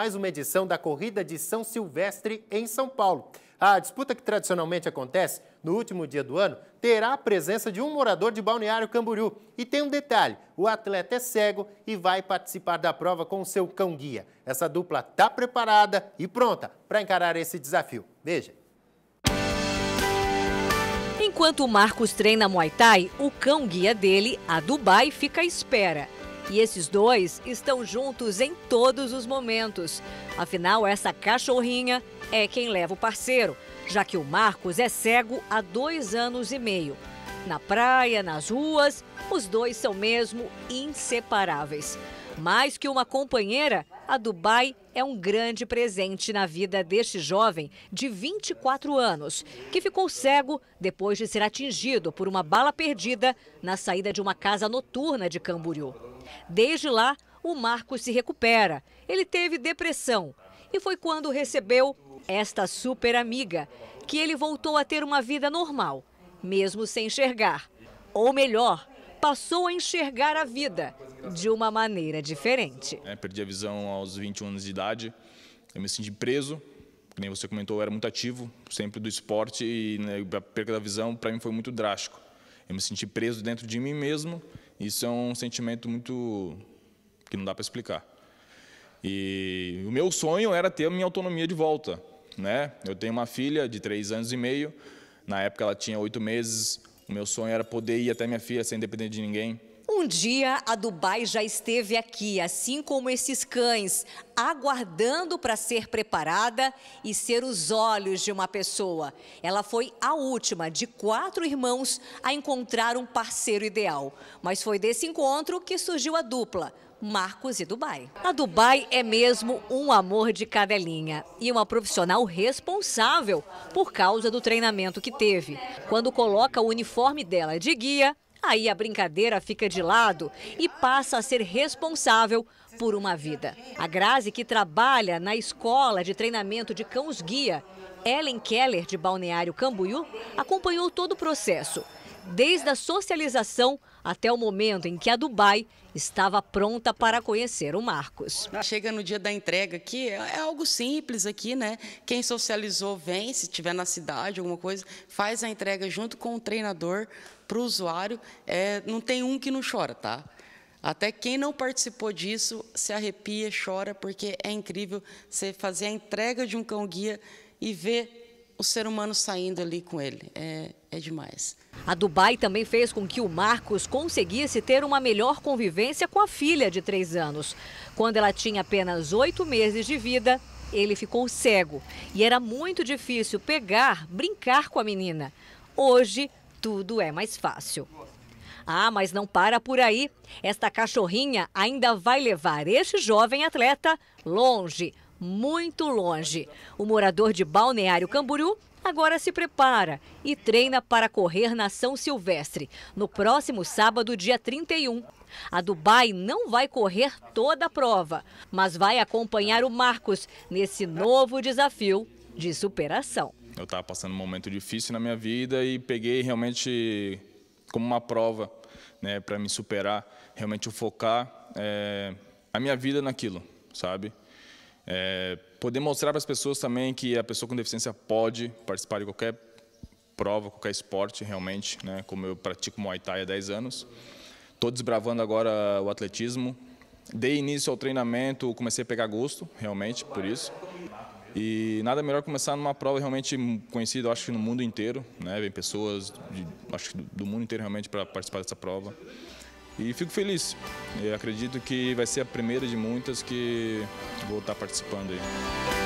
mais uma edição da Corrida de São Silvestre em São Paulo. A disputa que tradicionalmente acontece no último dia do ano terá a presença de um morador de Balneário Camboriú. E tem um detalhe: o atleta é cego e vai participar da prova com o seu cão-guia. Essa dupla está preparada e pronta para encarar esse desafio. Veja. Enquanto o Marcos treina Muay Thai, o cão-guia dele, a Dubai, fica à espera. E esses dois estão juntos em todos os momentos. Afinal, essa cachorrinha é quem leva o parceiro, já que o Marcos é cego há dois anos e meio. Na praia, nas ruas, os dois são mesmo inseparáveis. Mais que uma companheira, a Dubai é um grande presente na vida deste jovem de 24 anos, que ficou cego depois de ser atingido por uma bala perdida na saída de uma casa noturna de Camboriú. Desde lá, o Marcos se recupera. Ele teve depressão e foi quando recebeu esta super amiga que ele voltou a ter uma vida normal, mesmo sem enxergar. Ou melhor, passou a enxergar a vida de uma maneira diferente. É, perdi a visão aos 21 anos de idade, eu me senti preso, como você comentou, eu era muito ativo, sempre do esporte, e né, a perda da visão para mim foi muito drástico. Eu me senti preso dentro de mim mesmo, isso é um sentimento muito que não dá para explicar. E o meu sonho era ter a minha autonomia de volta. Né? Eu tenho uma filha de três anos e meio, na época ela tinha oito meses, o meu sonho era poder ir até minha filha sem depender de ninguém. Um dia a Dubai já esteve aqui, assim como esses cães, aguardando para ser preparada e ser os olhos de uma pessoa. Ela foi a última de quatro irmãos a encontrar um parceiro ideal. Mas foi desse encontro que surgiu a dupla. Marcos e Dubai. A Dubai é mesmo um amor de cadelinha e uma profissional responsável por causa do treinamento que teve. Quando coloca o uniforme dela de guia, Aí a brincadeira fica de lado e passa a ser responsável por uma vida. A Grazi, que trabalha na escola de treinamento de cãos-guia, Ellen Keller, de Balneário Camboriú, acompanhou todo o processo, desde a socialização até o momento em que a Dubai estava pronta para conhecer o Marcos. Chega no dia da entrega aqui, é, algo simples aqui, né? Quem socializou vem, se estiver na cidade, alguma coisa, faz a entrega junto com o treinador para o usuário. É, não tem um que não chora, tá? Até quem não participou disso se arrepia, chora, porque é incrível você fazer a entrega de um cão-guia e ver o ser humano saindo ali com ele. É, é demais. A Dubai também fez com que o Marcos conseguisse ter uma melhor convivência com a filha de três anos. Quando ela tinha apenas oito meses de vida, ele ficou cego e era muito difícil pegar, brincar com a menina. Hoje, tudo é mais fácil. Ah, mas não para por aí. Esta cachorrinha ainda vai levar este jovem atleta longe, muito longe. O morador de Balneário Camboriú agora se prepara e treina para correr na São Silvestre, no próximo sábado, dia 31. A Dubai não vai correr toda a prova, mas vai acompanhar o Marcos nesse novo desafio de superação. Eu estava passando um momento difícil na minha vida e peguei realmente como uma prova né, para me superar, realmente focar é, a minha vida naquilo, sabe? É, poder mostrar para as pessoas também que a pessoa com deficiência pode participar de qualquer prova, qualquer esporte, realmente, né? como eu pratico Muay Thai há 10 anos. Estou desbravando agora o atletismo. Dei início ao treinamento, comecei a pegar gosto, realmente, por isso. E nada melhor começar numa prova realmente conhecida, acho que no mundo inteiro, né? Vem pessoas, de, acho que do mundo inteiro realmente para participar dessa prova. E fico feliz. Eu acredito que vai ser a primeira de muitas que vou estar participando aí.